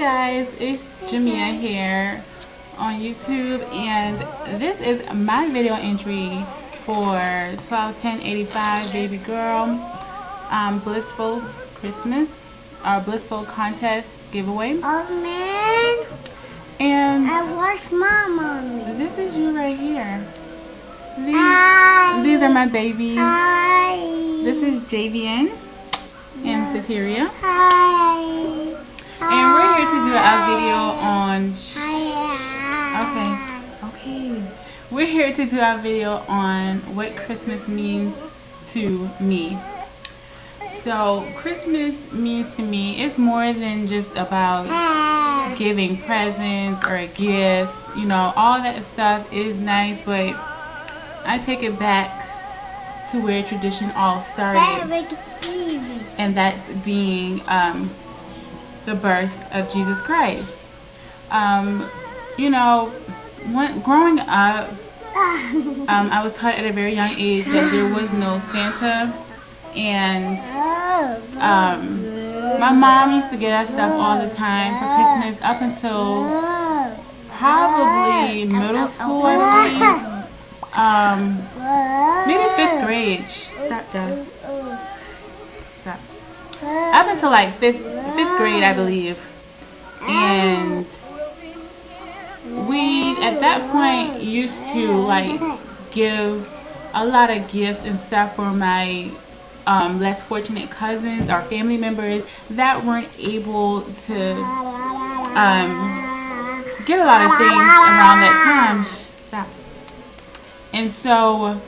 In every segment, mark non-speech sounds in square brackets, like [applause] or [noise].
it's Jamia here on YouTube and this is my video entry for 121085 baby girl um, blissful Christmas our blissful contest giveaway Oh man, and I watched mom on me. this is you right here these, Hi. these are my babies Hi. this is JVN and Sateria Hi. And we're here to do a video on Okay. Okay. We're here to do our video on what Christmas means to me. So, Christmas means to me, it's more than just about giving presents or gifts. You know, all that stuff is nice, but I take it back to where tradition all started, and that's being um, the birth of Jesus Christ. Um, you know, when growing up, [laughs] um, I was taught at a very young age that there was no Santa, and um, my mom used to get us stuff all the time for Christmas up until probably middle school, I believe. Um, maybe fifth grade. Shh, Stop, Dust. Stop. Up until like fifth fifth grade, I believe, and we at that point used to like give a lot of gifts and stuff for my um, less fortunate cousins or family members that weren't able to um, get a lot of things around that time. Stop. And so,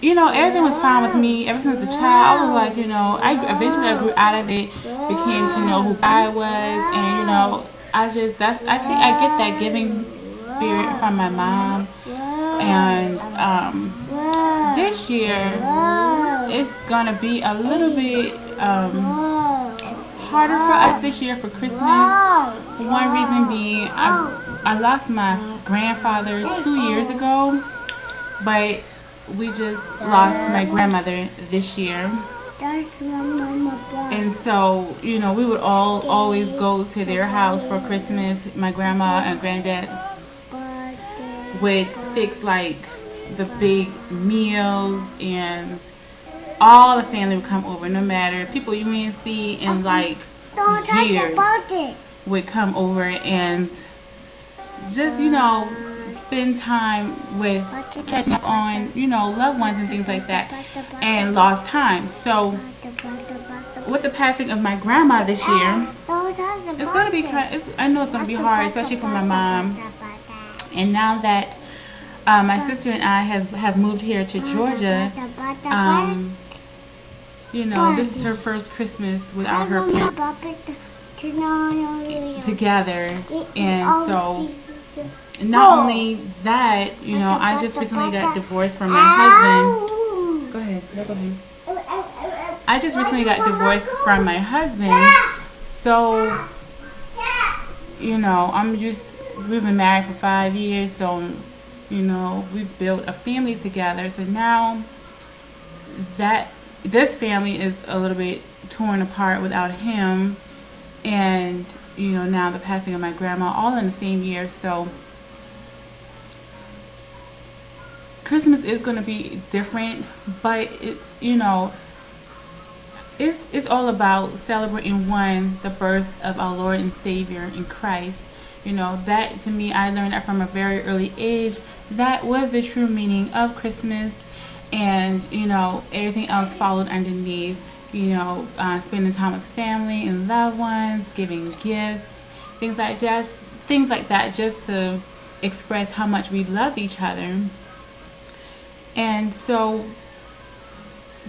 you know, everything was fine with me ever since a child. I was like, you know, I eventually I grew out of it, became to know who I was, and you know, I just that's I think I get that giving spirit from my mom, and um, this year it's gonna be a little bit um, harder for us this year for Christmas. One reason being I, I lost my grandfather two years ago, but we just lost my grandmother this year. That's my mama bought. And so, you know, we would all always go to their house for Christmas. My grandma and granddad would fix like the big meals and all the family would come over no matter people you didn't see in like years would come over and just you know spend time with catching up on you know loved ones and things like that and lost time. So with the passing of my grandma this year it's gonna be it's, I know it's gonna be hard especially for my mom. And now that uh, my sister and I have have moved here to Georgia um you know this is her first Christmas without her parents together. And so not only that you know I just recently got divorced from my husband. Go ahead. No, go ahead. [laughs] I just recently got divorced from my husband. So you know I'm just, we've been married for five years so you know we built a family together. So now that this family is a little bit torn apart without him. And you know now the passing of my grandma all in the same year so christmas is going to be different but it you know it's it's all about celebrating one the birth of our lord and savior in christ. You know that to me i learned that from a very early age that was the true meaning of christmas and you know everything else followed underneath you know uh, spending time with family and loved ones giving gifts things like just things like that just to express how much we love each other. And so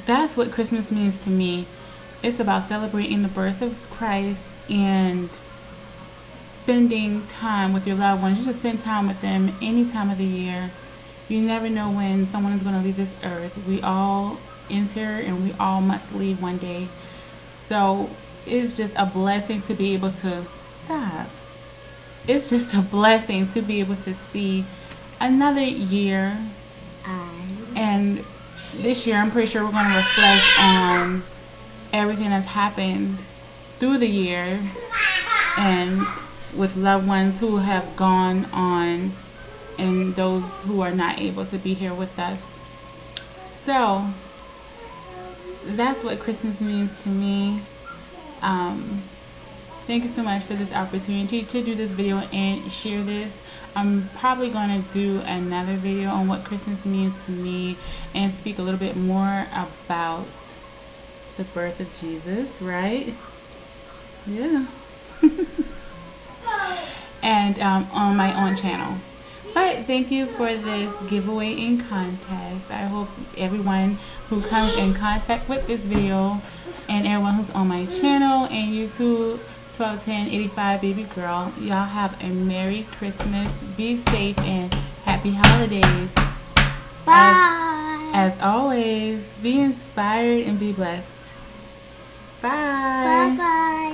that's what christmas means to me. It's about celebrating the birth of christ and spending time with your loved ones. You should spend time with them any time of the year. You never know when someone is going to leave this earth. We all enter and we all must leave one day. So it's just a blessing to be able to stop. It's just a blessing to be able to see another year. And this year, I'm pretty sure we're going to reflect on everything that's happened through the year and with loved ones who have gone on and those who are not able to be here with us. So that's what Christmas means to me. Um, thank you so much for this opportunity to do this video and share this. I'm probably going to do another video on what Christmas means to me and speak a little bit more about the birth of Jesus, right? Yeah. [laughs] and um, on my own channel. But thank you for this giveaway and contest. I hope everyone who comes in contact with this video and everyone who's on my channel and YouTube 121085 baby girl, y'all have a Merry Christmas. Be safe and happy holidays. Bye. As, as always, be inspired and be blessed. Bye. Bye bye.